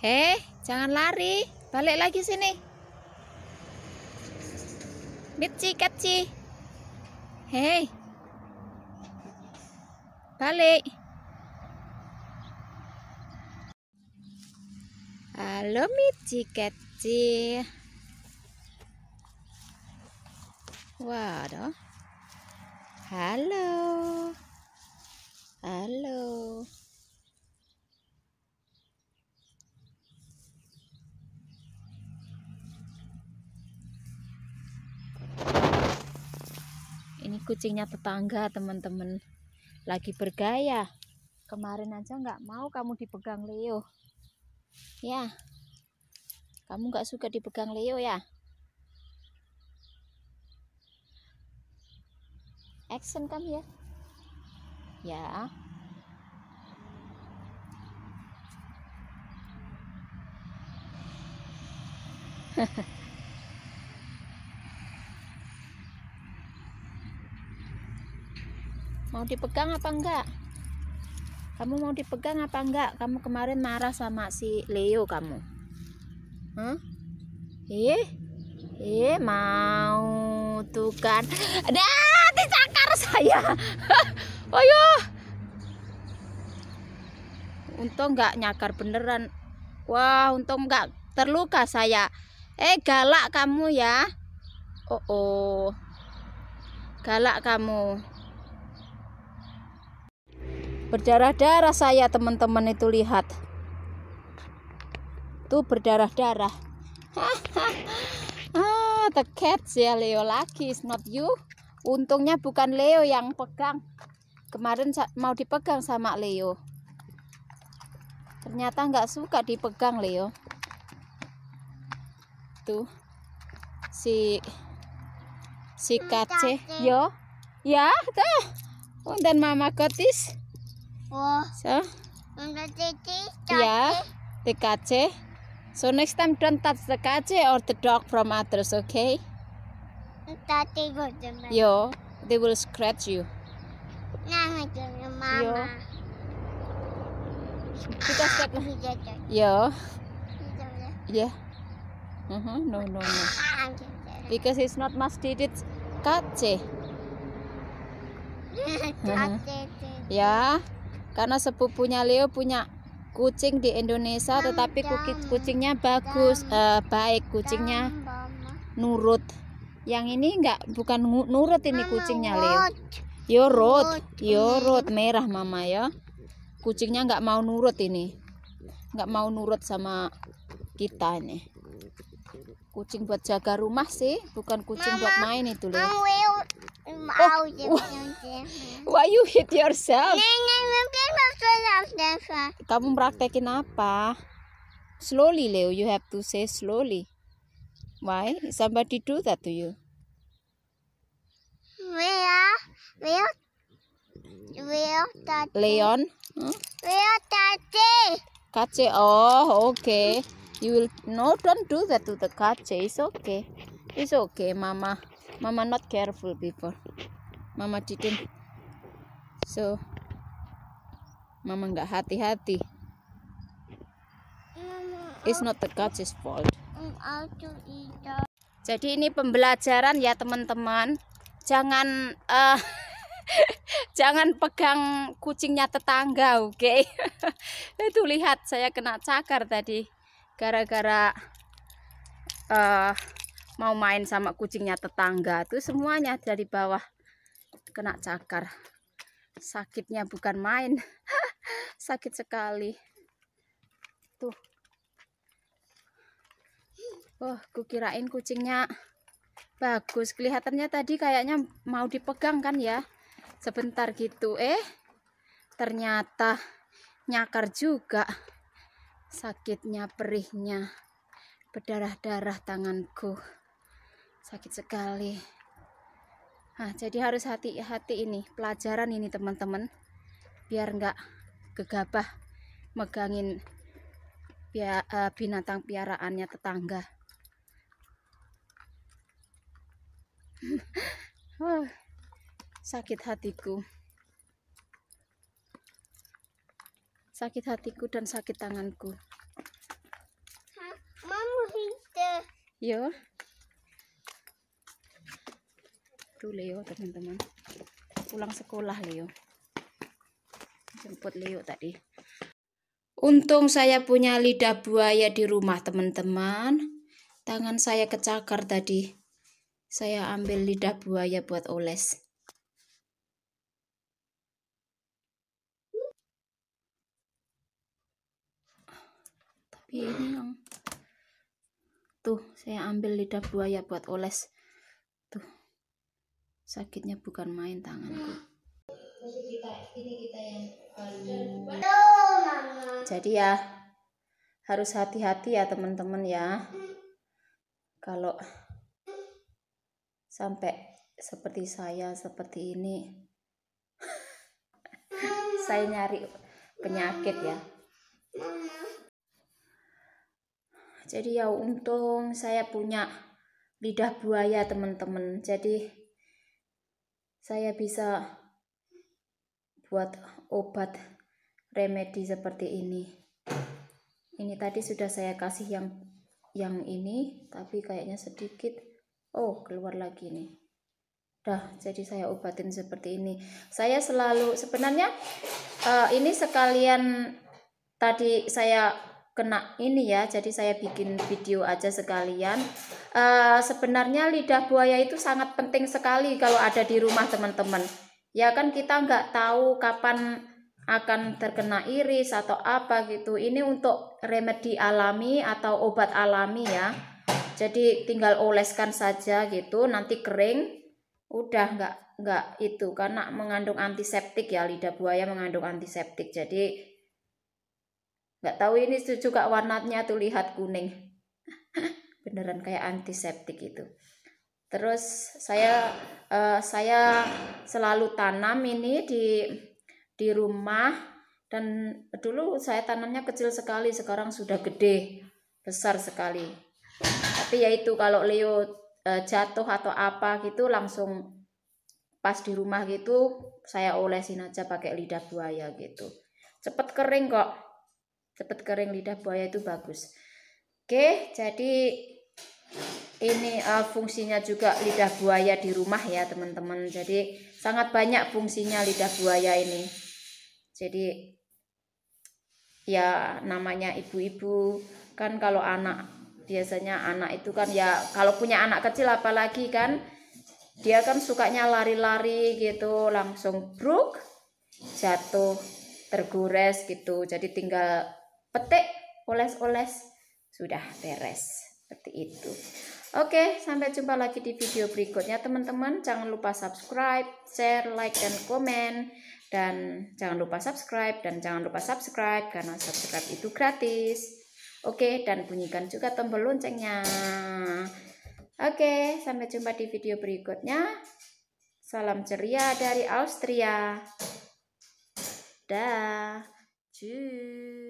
Hei, jangan lari. Balik lagi sini. Mitci, kaci. Hei. Balik. Halo Mitci, kaci. Waduh. Halo. Halo. Ini kucingnya tetangga teman-teman. Lagi bergaya. Kemarin aja nggak mau kamu dipegang Leo. Ya. Kamu nggak suka dipegang Leo ya? Action kamu ya. Ya. Mau dipegang apa enggak? Kamu mau dipegang apa enggak? Kamu kemarin marah sama si Leo kamu. Hah? Eh? Eh, mau tuh kan. Ada dicakar saya. Ayo. Untung enggak nyakar beneran. Wah, untung enggak terluka saya. Eh, galak kamu ya. Oh, oh. Galak kamu berdarah-darah saya teman-teman itu lihat. Tuh berdarah-darah ah the cats ya Leo lagi. Is not you. Untungnya bukan Leo yang pegang. Kemarin mau dipegang sama Leo. Ternyata nggak suka dipegang Leo. Tuh si si kace. Yo. Ya tuh. Dan mama kotis Oh, So, yeah, the kace. So next time don't touch the kace or the dog from others, okay? Yo, they will scratch you. Yo. Kita lah. Tuh. Yo, Bisa tuh. yeah. Uh-huh, no, no, no. Because it's not mastided kace. Tati, titi. Ya, karena sepupunya Leo punya kucing di Indonesia, tetapi kucingnya bagus, eh, baik kucingnya nurut. Yang ini enggak bukan nurut ini kucingnya Leo. what? Yo road, Nurut, yo ini. road merah mama ya. Kucingnya nggak mau nurut ini, nggak mau nurut sama kita ini. Kucing buat jaga rumah sih, bukan kucing buat Mama, main itu loh. Wah. Why you hit yourself? Kamu praktekin apa? Slowly Leo, you have to say slowly. Why? Somebody do that to you. Where? Where? Where? Leon, huh? Where tati? Kace. Oh, okay. You will no, don't do that to the kace. It's okay. It's okay, Mama. Mama not careful before. Mama didn't. So, Mama nggak hati-hati. It's not the kace's fault. Jadi ini pembelajaran ya teman-teman. Jangan eh, jangan pegang kucingnya tetangga, oke? Itu lihat saya kena cakar tadi gara-gara eh, mau main sama kucingnya tetangga. Itu semuanya dari bawah kena cakar. Sakitnya bukan main. Sakit sekali. Tuh. Oh, kukirain kucingnya bagus. Kelihatannya tadi kayaknya mau dipegang kan ya. Sebentar gitu. Eh, ternyata nyakar juga. Sakitnya, perihnya. Berdarah-darah tanganku. Sakit sekali. Nah, jadi harus hati-hati ini. Pelajaran ini teman-teman. Biar nggak gegabah megangin eh, binatang piaraannya tetangga. Wah, sakit hatiku. Sakit hatiku dan sakit tanganku. Yo. Tuh Leo teman-teman. Pulang sekolah Leo. Jemput Leo tadi. Untung saya punya lidah buaya di rumah teman-teman. Tangan saya kecakar tadi. Saya ambil lidah buaya buat oles. Tapi ini yang tuh saya ambil lidah buaya buat oles. Sakitnya bukan main tanganku. Jadi ya harus hati-hati ya teman-teman ya. Kalau sampai seperti saya seperti ini saya nyari penyakit ya jadi ya untung saya punya lidah buaya teman-teman jadi saya bisa buat obat remedi seperti ini. Ini tadi sudah saya kasih yang yang ini tapi kayaknya sedikit. Oh keluar lagi nih. Dah jadi saya obatin seperti ini. Saya selalu sebenarnya uh, ini sekalian tadi saya kena ini ya jadi saya bikin video aja sekalian uh, sebenarnya lidah buaya itu sangat penting sekali kalau ada di rumah teman-teman. Ya kan kita nggak tahu kapan akan terkena iris atau apa gitu. Ini untuk remedi alami atau obat alami ya. Jadi tinggal oleskan saja gitu nanti kering udah nggak nggak itu karena mengandung antiseptik ya lidah buaya mengandung antiseptik. Jadi nggak tahu ini juga warnanya tuh lihat kuning beneran kayak antiseptik itu terus saya uh, saya selalu tanam ini di di rumah dan dulu saya tanamnya kecil sekali sekarang sudah gede besar sekali. Tapi ya itu kalau Leo e, jatuh atau apa gitu langsung pas di rumah gitu saya olesin aja pakai lidah buaya gitu. Cepet kering kok. Cepet kering lidah buaya itu bagus oke jadi ini uh, fungsinya juga lidah buaya di rumah ya teman-teman. Jadi sangat banyak fungsinya lidah buaya ini. Jadi ya namanya ibu-ibu. Kan kalau anak biasanya anak itu kan ya kalau punya anak kecil apalagi kan dia kan sukanya lari-lari gitu langsung bruk jatuh tergores gitu. Jadi tinggal petik oles-oles sudah beres seperti itu oke sampai jumpa lagi di video berikutnya teman-teman jangan lupa subscribe share like dan komen dan jangan lupa subscribe dan jangan lupa subscribe karena subscribe itu gratis Oke, dan bunyikan juga tombol loncengnya. Oke, sampai jumpa di video berikutnya. Salam ceria dari Austria. Dah. Cuy.